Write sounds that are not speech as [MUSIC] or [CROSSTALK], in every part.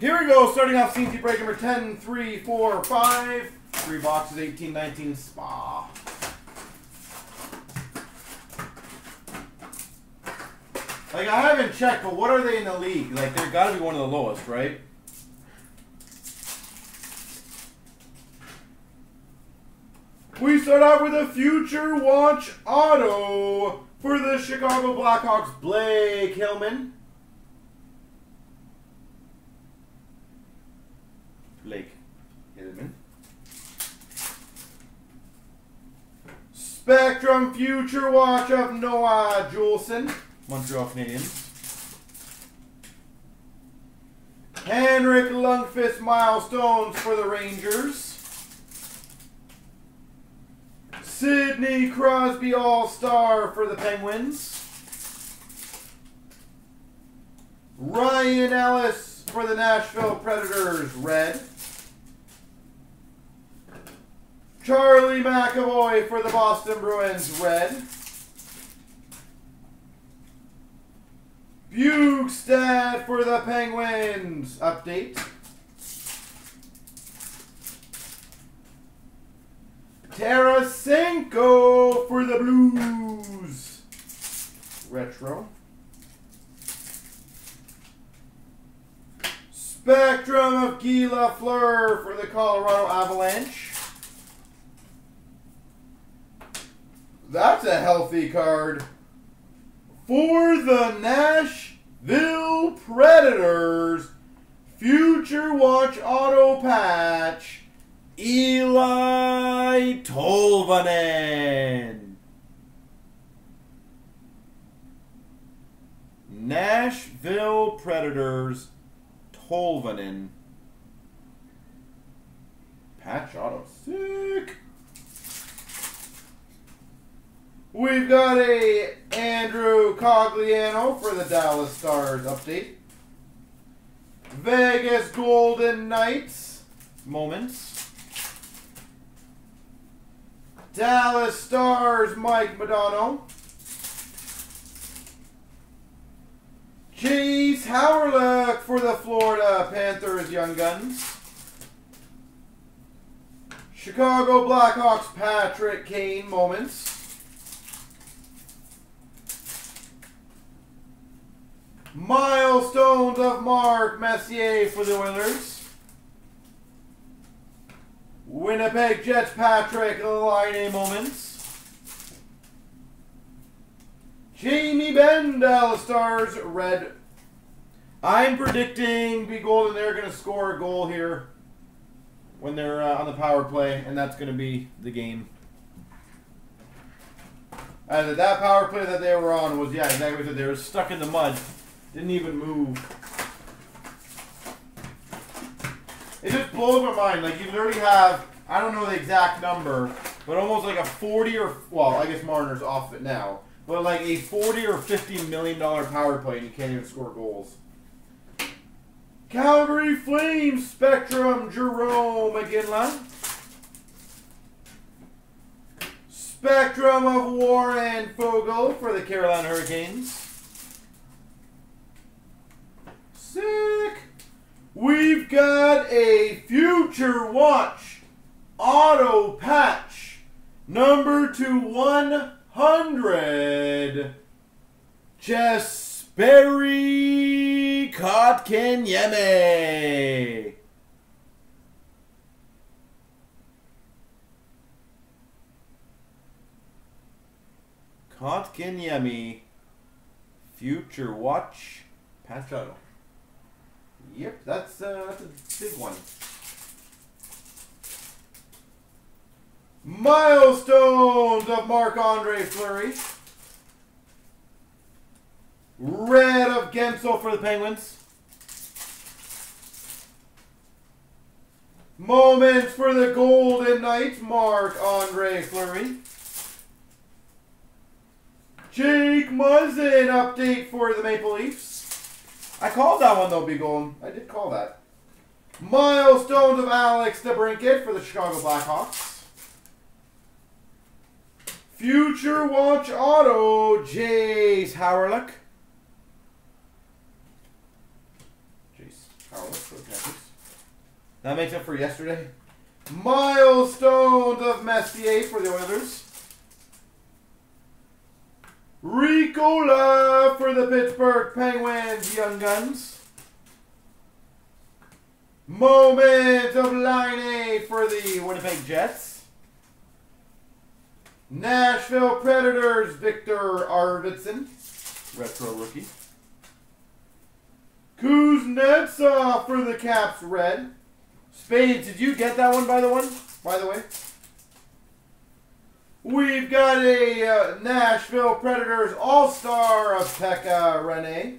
Here we go, starting off CNC break number 10, 3, 4, 5. Three boxes, 18, 19, SPA. Like, I haven't checked, but what are they in the league? Like, they're got to be one of the lowest, right? We start out with a Future Watch Auto for the Chicago Blackhawks, Blake Hillman. Blake Hillman. Spectrum Future Watch of Noah Juulsen, Montreal Canadiens. Henrik Lundqvist Milestones for the Rangers. Sidney Crosby All-Star for the Penguins. Ryan Ellis for the Nashville Predators, red. Charlie McAvoy for the Boston Bruins, red. Bjugstad for the Penguins, update. Tarasenko for the Blues. Retro. Spectrum of Guy Lafleur for the Colorado Avalanche. That's a healthy card. For the Nashville Predators, Future Watch Auto Patch. Eli Tolvanen. Nashville Predators, Tolvanen. Patch auto. Sick. We've got a Andrew Cogliano for the Dallas Stars update. Vegas Golden Knights moments. Dallas Stars, Mike Modano. Jayce Hawryluk for the Florida Panthers Young Guns. Chicago Blackhawks, Patrick Kane moments. Milestones of Mark Messier for the Oilers. Winnipeg Jets Patrik Laine moments. Jamie Benn, Dallas Stars, red. I'm predicting Be Golden, they're going to score a goal here when they're uh, on the power play, and that's going to be the game. Either that power play that they were on was, yeah, exactly what they were stuck in the mud. Didn't even move. It just blows my mind. Like, you literally have, I don't know the exact number, but almost like a 40 or, well, I guess Marner's off it now, but like a 40 or 50 million dollar power play and you can't even score goals. Calgary Flames Spectrum Jarome Iginla. Spectrum of Warren Foegele for the Carolina Hurricanes. Sick. We've got a Future Watch Auto Patch number to 100. Jesperi Kotkaniemi. Kotkaniemi. Future Watch Patch Auto. Yep, that's uh, that's a big one. Milestones of Marc Andre Fleury. Red of Guentzel for the Penguins. Moments for the Golden Knights, Marc Andre Fleury. Jake Muzzin update for the Maple Leafs. I called that one though, Big Golden. I did call that. Milestones of Alex DeBrincat for the Chicago Blackhawks. Future Watch Auto, Jayce Hawryluk. Jayce Hawryluk for the Panthers. That makes up for yesterday. Milestones of Messier for the Oilers. Riikola for the Pittsburgh Penguins Young Guns. Moment of Laine for the Winnipeg Jets. Nashville Predators Viktor Arvidsson, retro rookie. Kuznetsov for the Caps Red. Spades, did you get that one by the one? By the way, we've got a uh, Nashville Predators All Star of Pekka Rinne.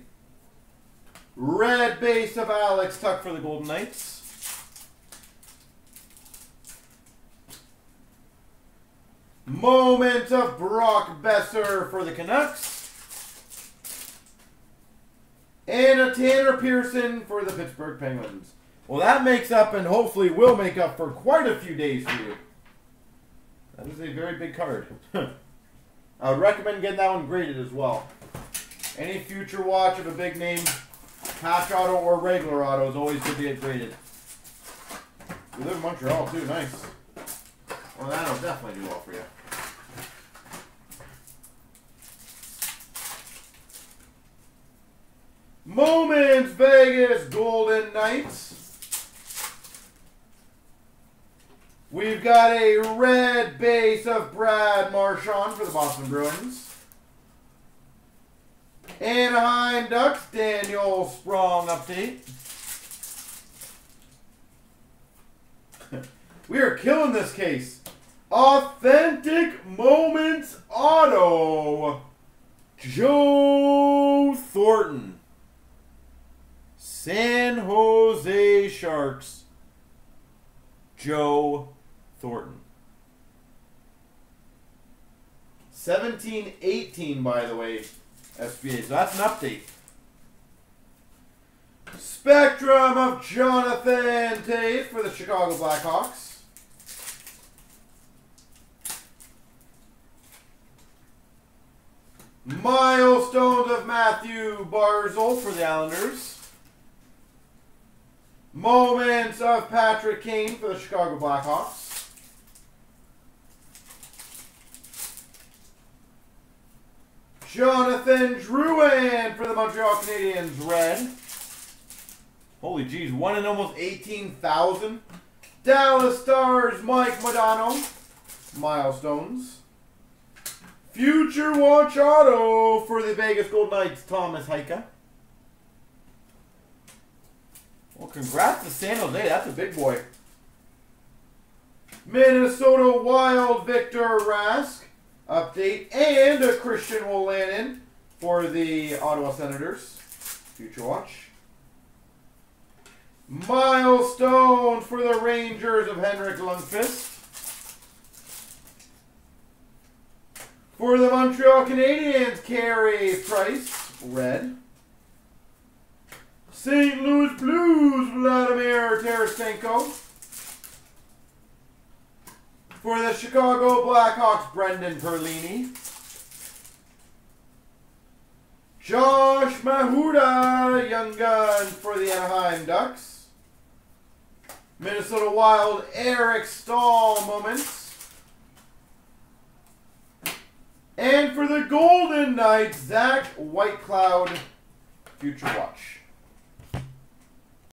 Red base of Alex Tuch for the Golden Knights. Moment of Brock Boeser for the Canucks. And a Tanner Pearson for the Pittsburgh Penguins. Well, that makes up and hopefully will make up for quite a few days for you. That is a very big card. [LAUGHS] I would recommend getting that one graded as well. Any future watch of a big name, patch auto or regular auto is always good to get graded. You live in Montreal too, nice. Well, that'll definitely do well for you. Moments Vegas Golden Knights. We've got a red base of Brad Marchand for the Boston Bruins. Anaheim Ducks, Daniel Sprong update. [LAUGHS] we are killing this case. Authentic Moments Auto. Joe Thornton. San Jose Sharks. Joe Thornton. 17-18, by the way, SPA. So that's an update. Spectrum of Jonathan Toews for the Chicago Blackhawks. Milestones of Mathew Barzal for the Islanders. Moments of Patrick Kane for the Chicago Blackhawks. Jonathan Drouin for the Montreal Canadiens, red. Holy jeez, one in almost 18,000. Dallas Stars, Mike Modano. Milestones. Future Watch Auto for the Vegas Golden Knights, Tomas Hyka. Well, congrats to San Jose. That's a big boy. Minnesota Wild, Viktor Rask update, and a Christian Wolanin for the Ottawa Senators. Future watch. Milestone for the Rangers of Henrik Lundqvist. For the Montreal Canadiens, Carey Price, red. St. Louis Blues, Vladimir Tarasenko. For the Chicago Blackhawks, Brendan Perlini. Josh Mahura, Young Gun for the Anaheim Ducks. Minnesota Wild, Eric Staal moments. And for the Golden Knights, Zach Whitecloud, Future Watch.